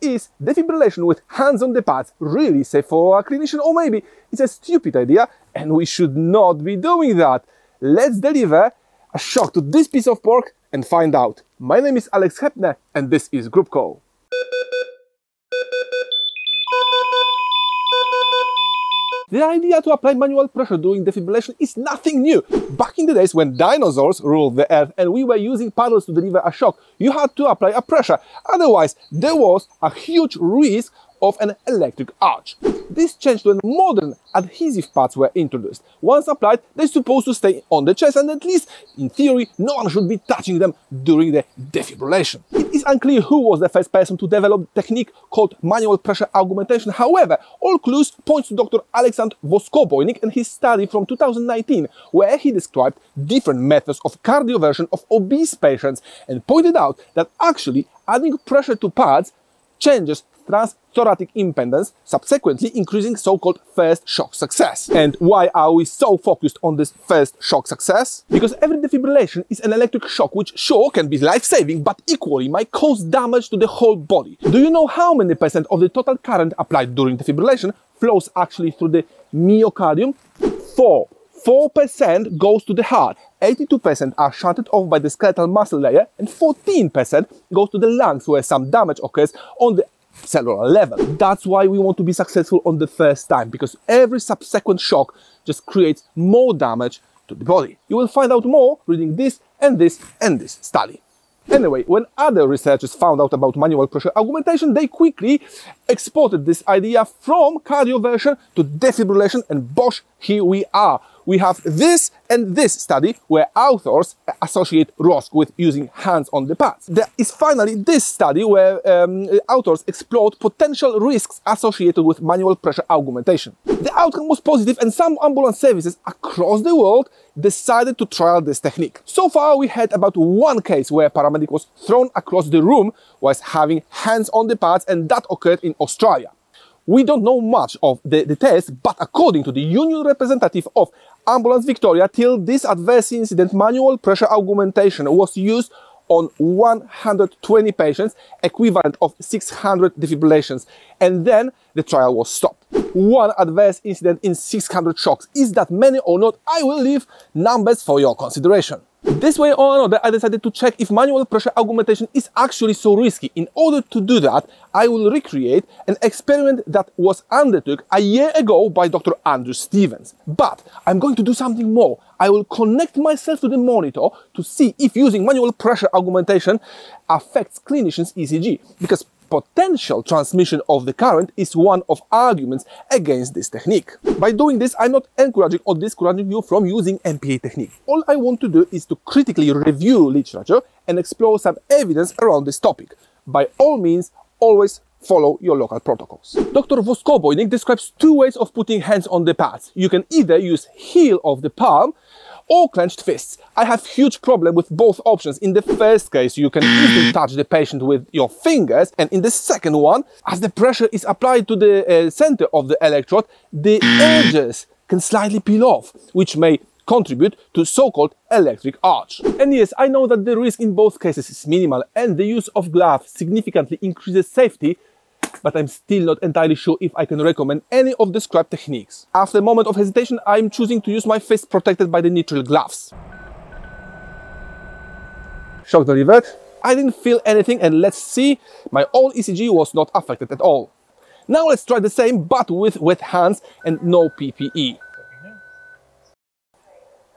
is defibrillation with hands on the pads really safe for a clinician or maybe it's a stupid idea and we should not be doing that? Let's deliver a shock to this piece of pork and find out. My name is Alex Hepner and this is Group Call. The idea to apply manual pressure during defibrillation is nothing new. Back in the days when dinosaurs ruled the earth and we were using paddles to deliver a shock, you had to apply a pressure. Otherwise, there was a huge risk of an electric arch. This changed when modern adhesive pads were introduced. Once applied, they're supposed to stay on the chest and at least, in theory, no one should be touching them during the defibrillation. It is unclear who was the first person to develop a technique called manual pressure augmentation. However, all clues point to Dr. Alexander Voskoboinik and his study from 2019, where he described different methods of cardioversion of obese patients and pointed out that actually adding pressure to pads changes transthoracic impedance, subsequently increasing so-called first shock success. And why are we so focused on this first shock success? Because every defibrillation is an electric shock which sure can be life-saving but equally might cause damage to the whole body. Do you know how many percent of the total current applied during defibrillation flows actually through the myocardium? 4. 4% goes to the heart, 82% are shunted off by the skeletal muscle layer, and 14% goes to the lungs where some damage occurs on the cellular level. That's why we want to be successful on the first time, because every subsequent shock just creates more damage to the body. You will find out more reading this and this and this study. Anyway, when other researchers found out about manual pressure augmentation, they quickly exported this idea from cardioversion to defibrillation and Bosch, here we are we have this and this study where authors associate ROSC with using hands on the pads. There is finally this study where um, authors explored potential risks associated with manual pressure augmentation. The outcome was positive and some ambulance services across the world decided to trial this technique. So far we had about one case where a paramedic was thrown across the room whilst having hands on the pads and that occurred in Australia. We don't know much of the, the test, but according to the union representative of Ambulance Victoria, till this adverse incident, manual pressure augmentation was used on 120 patients, equivalent of 600 defibrillations. And then the trial was stopped. One adverse incident in 600 shocks. Is that many or not? I will leave numbers for your consideration. This way or another, I decided to check if manual pressure augmentation is actually so risky. In order to do that, I will recreate an experiment that was undertook a year ago by Dr. Andrew Stevens. But I'm going to do something more. I will connect myself to the monitor to see if using manual pressure augmentation affects clinicians' ECG. Because potential transmission of the current is one of arguments against this technique. By doing this, I'm not encouraging or discouraging you from using MPA technique. All I want to do is to critically review literature and explore some evidence around this topic. By all means, always follow your local protocols. Dr. Voskoboinik describes two ways of putting hands on the pads. You can either use heel of the palm or clenched fists. I have huge problem with both options. In the first case, you can easily touch the patient with your fingers. And in the second one, as the pressure is applied to the uh, center of the electrode, the edges can slightly peel off, which may contribute to so-called electric arch. And yes, I know that the risk in both cases is minimal and the use of gloves significantly increases safety, but I'm still not entirely sure if I can recommend any of the described techniques. After a moment of hesitation, I'm choosing to use my face protected by the nitrile gloves. Shock delivered. I didn't feel anything and let's see, my own ECG was not affected at all. Now let's try the same but with wet hands and no PPE.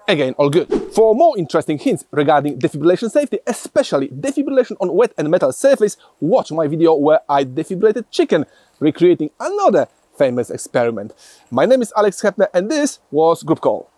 Again, all good. For more interesting hints regarding defibrillation safety, especially defibrillation on wet and metal surface, watch my video where I defibrillated chicken, recreating another famous experiment. My name is Alex Hepner and this was Group Call.